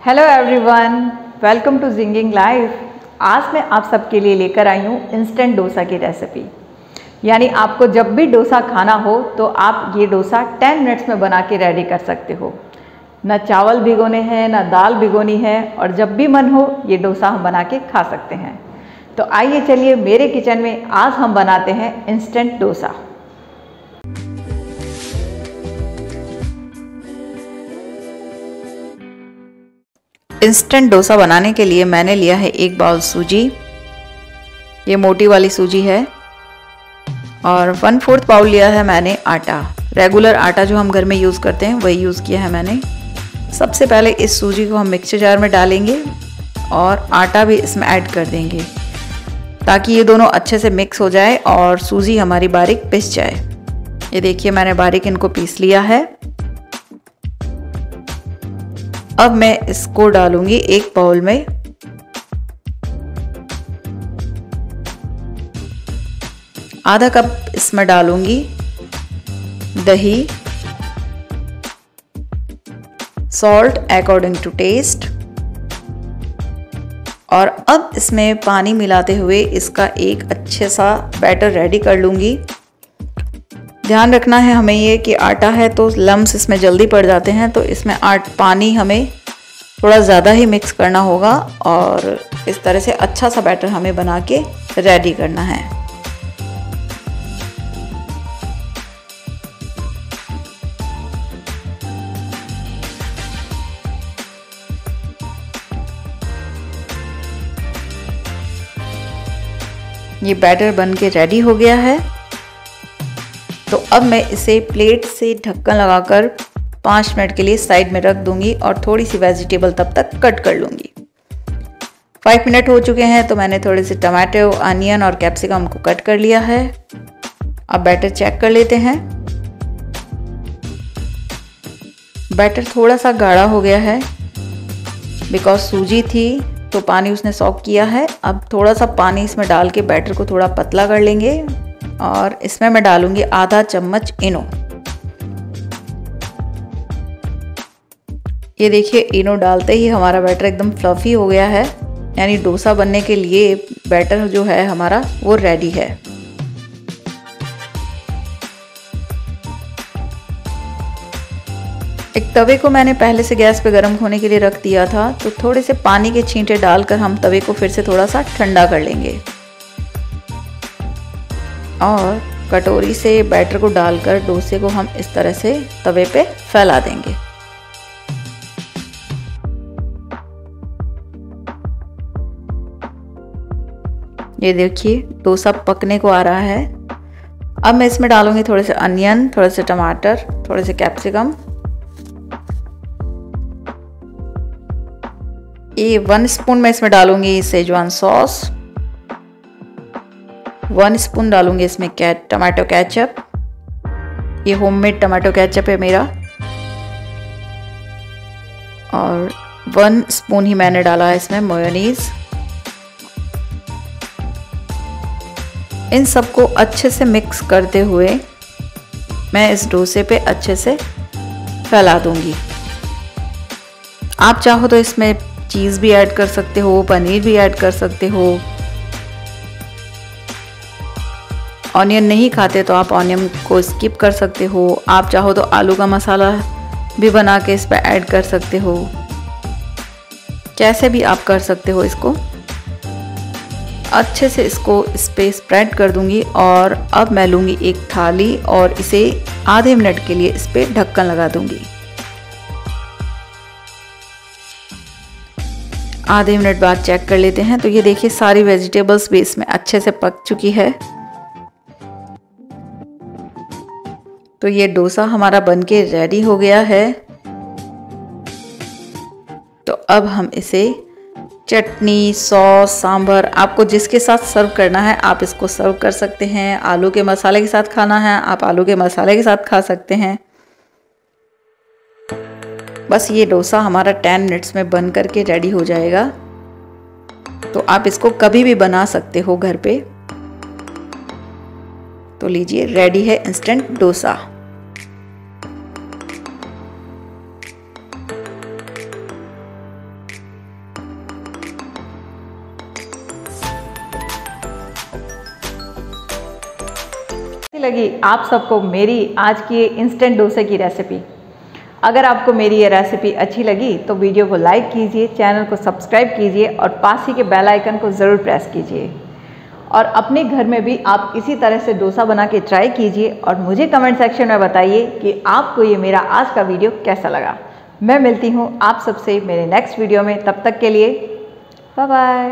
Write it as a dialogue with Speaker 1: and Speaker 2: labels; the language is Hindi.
Speaker 1: Hello everyone welcome to jinging life आज मैं आप सबके लिए लेकर आई हूँ इंस्टेंट डोसा की रेसिपी यानी आपको जब भी डोसा खाना हो तो आप ये डोसा 10 मिनट्स में बना के रेडी कर सकते हो। न चावल भिगोने हैं, ना दाल भिगोनी है, और जब भी मन हो, ये डोसा हम बना के खा सकते हैं। तो आइए चलिए मेरे किचन में आज हम बनाते हैं इंस्टेंट डोसा। इंस्टेंट डोसा बनाने के लिए मैंने लिया है एक बाउल सूजी। ये मोटी वाली सूजी है। और वन फोर्थ बाउल लिया है मैंने आटा। रेगुलर आटा जो हम घर में यूज़ करते हैं, वही यूज़ किया है मैंने। सबसे पहले इस सूजी को हम मिक्सर जार में डालेंगे और आटा भी इसमें ऐड कर देंगे। ताकि ये दोनों अच्छे से मिक्स हो जाए और सूजी हमारी बारीक पिस जाए। ये देखिए मैंने बारीक इनको पीस लिया है। अब मैं इसको डालूँगी एक बाउल में। आधा कप इसमें डालूँगी दही सॉल्ट अकॉर्डिंग टू टेस्ट और अब इसमें पानी मिलाते हुए इसका एक अच्छे सा बैटर रेडी कर लूँगी। ध्यान रखना है हमें ये कि आटा है तो लम्स इसमें जल्दी पड़ जाते हैं तो इसमें आट, पानी हमें थोड़ा ज़्यादा ही मिक्स करना होगा और इस तरह से अच्छा सा बैटर हमें बना के रेडी करना है। ये बैटर बन के रेडी हो गया है। तो अब मैं इसे प्लेट से ढक्कन लगाकर पाँच मिनट के लिए साइड में रख दूँगी और थोड़ी सी वेजिटेबल तब तक कट कर लूँगी। फाइव मिनट हो चुके हैं तो मैंने थोड़े से टमाटो अनियन और कैप्सिकम को कट कर लिया है। अब बैटर चेक कर लेते हैं। बैटर थोड़ा सा गाढ़ा हो गया है। बिकॉज़ सूजी थी तो पानी उसने सॉक किया है। अब थोड़ा सा पानी इसमें डाल के बैटर को थोड़ा पतला कर लेंगे। और इसमें मैं डालूँगी आधा चम्मच इनो। ये देखिए, इनो डालते ही हमारा बैटर एकदम फ्लफी हो गया है। यानी डोसा बनने के लिए बैटर जो है हमारा, वो रेडी है। एक तवे को मैंने पहले से गैस पे गर्म होने के लिए रख दिया था तो थोड़े से पानी के छींटे डालकर हम तवे को फिर से थोड़ा सा ठंडा कर लेंगे। और कटोरी से बैटर को डालकर डोसे को हम इस तरह से तवे पे फैला देंगे। ये देखिए, डोसा पकने को आ रहा है। अब मैं इसमें डालूँगी थोड़े से अनियन, थोड़े से टमाटर, थोड़े से कैप्सिकम। ये वन स्पून मैं इसमें डालूँगी सेजवान सॉस। वन स्पून डालूँगी इसमें कै टमाटो कैचअप ये होममेड टमाटो कैचअप है मेरा. और वन स्पून ही मैंने डाला है इसमें मोयोनीज इन सबको अच्छे से मिक्स करते हुए मैं इस डोसे पे अच्छे से फैला दूँगी. आप चाहो तो इसमें चीज़ भी ऐड कर सकते हो, पनीर भी ऐड कर सकते हो. ऑनियन नहीं खाते तो आप ऑनियन को स्किप कर सकते हो। आप चाहो तो आलू का मसाला भी बना के इस पर ऐड कर सकते हो। कैसे भी आप कर सकते हो इसको। अच्छे से इसको इस पर स्प्रेड कर दूँगी और अब मैं लूँगी एक थाली और इसे आधे मिनट के लिए इस पर ढक्कन लगा दूँगी। आधे मिनट बाद चेक कर लेते हैं। तो ये देखिए सारी वेजिटेबल्स भी इसमें अच्छे से पक चुकी है। तो ये डोसा हमारा बनके रेडी हो गया है। तो अब हम इसे चटनी, सॉस, सांभर, आपको जिसके साथ सर्व करना है, आप इसको सर्व कर सकते हैं। आलू के मसाले के साथ खाना है, आप आलू के मसाले के साथ खा सकते हैं। बस ये डोसा हमारा टेन मिनट्स में बन करके रेडी हो जाएगा। तो आप इसको कभी भी बना सकते हो घर पे। तो लीजिए रेडी है इंस्टेंट डोसा। लगी आप सबको मेरी आज की इंस्टेंट डोसे की रेसिपी अगर आपको मेरी ये रेसिपी अच्छी लगी तो वीडियो को लाइक कीजिए चैनल को सब्सक्राइब कीजिए और पास ही के बेल आइकन को ज़रूर प्रेस कीजिए। और अपने घर में भी आप इसी तरह से डोसा बना के ट्राई कीजिए और मुझे कमेंट सेक्शन में बताइए कि आपको ये मेरा आज का वीडियो कैसा लगा। मैं मिलती हूँ आप सबसे मेरे नेक्स्ट वीडियो में। तब तक के लिए बाय बाय